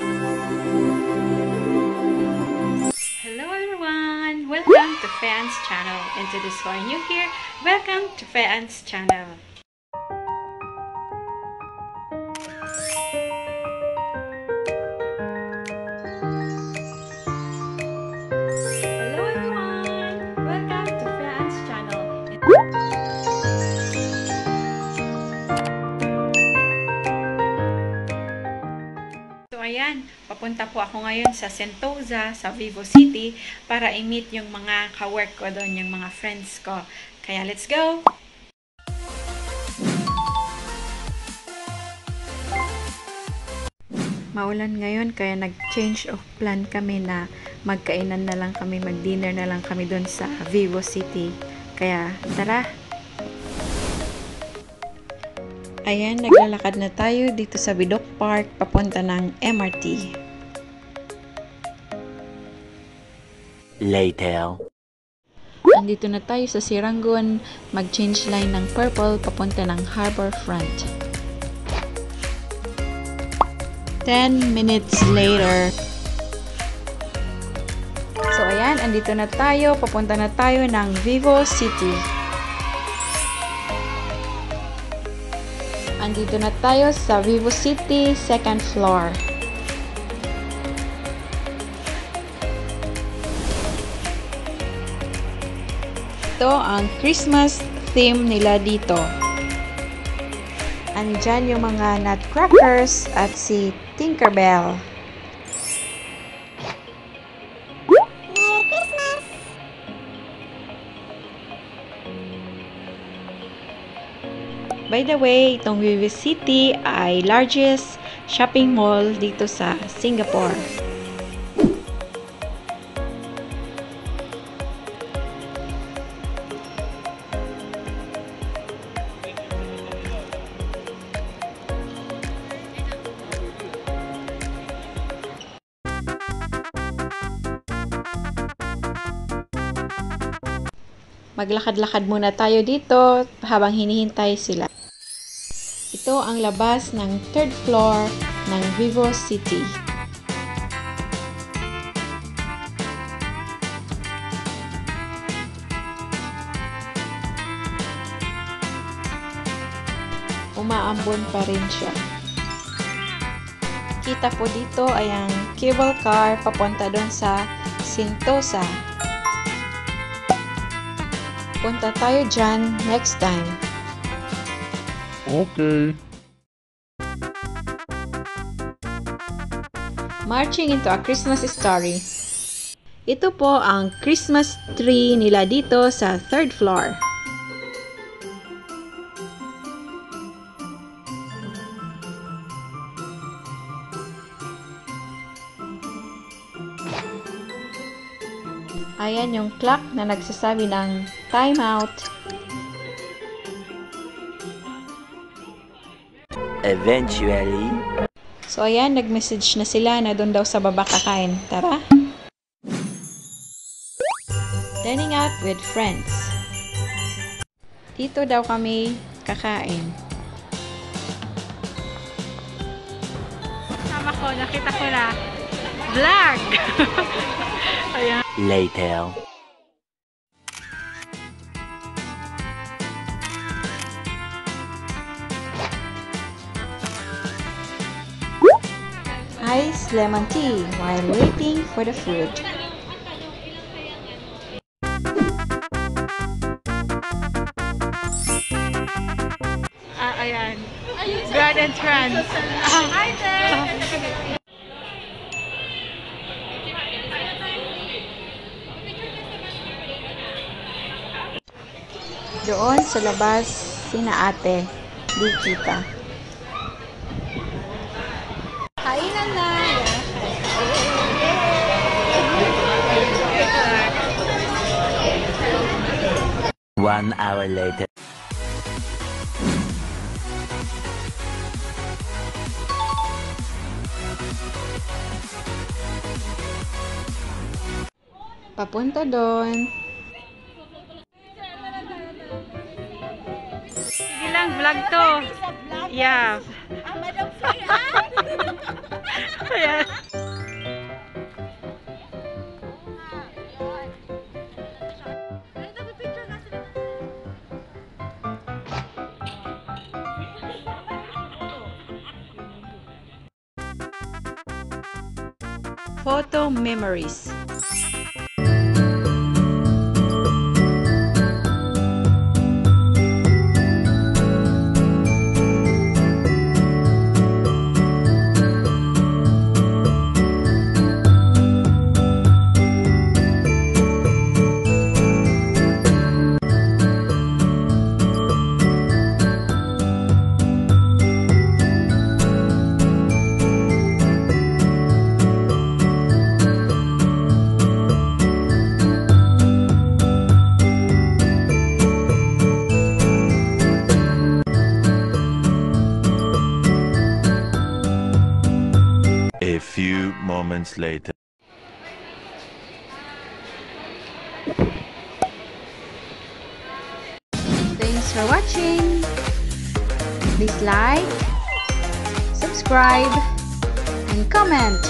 Hello everyone! Welcome to Fans channel. And to those who are new here, welcome to Fans channel. Papunta po ako ngayon sa Sentosa, sa Vivo City, para i-meet yung mga ka-work ko doon, yung mga friends ko. Kaya let's go! Maulan ngayon, kaya nag-change of plan kami na magkainan na lang kami, mag-dinner na lang kami doon sa Vivo City. Kaya tara! Ayan, naglalakad na tayo dito sa Bidok Park, papunta ng MRT. Later. Andito na tayo sa Sirangon, mag-change line ng purple papunta ng Harbor Front. 10 minutes later. So ayan, andito na tayo, papunta na tayo ng Vivo City. Andito na tayo sa Vivo City, second floor. Ito ang Christmas theme nila dito. Andyan yung mga nutcrackers at si Tinkerbell. By the way, itong Vivo City ay largest shopping mall dito sa Singapore. Maglakad-lakad muna tayo dito habang hinihintay sila. Ito ang labas ng third floor ng Vivo City. Umaambon pa rin siya. Kita po dito ay ang cable car papunta doon sa Sentosa. Punta tayo dyan next time. Okay. Marching into a Christmas story. Ito po ang Christmas tree nila dito sa third floor. Ayan yung clock na nagsasabi ng time out. Eventually. So ayan, nag-message na sila na doon daw sa baba kakain. Tara! Dining out with friends. Dito daw kami kakain. Sama ko, nakita ko na. Vlog! ayan. Later. Ice lemon tea while waiting for the food. Ah, ayan. Grand entrance. Hi there! Doon sa labas, sina ate, di kita. One hour later. Papunta doon. Sige lang, vlog to. Yeah. Ah, Madam Free, ah? Ayan. Photo memories. A few moments later. Thanks for watching. Please like, subscribe, and comment.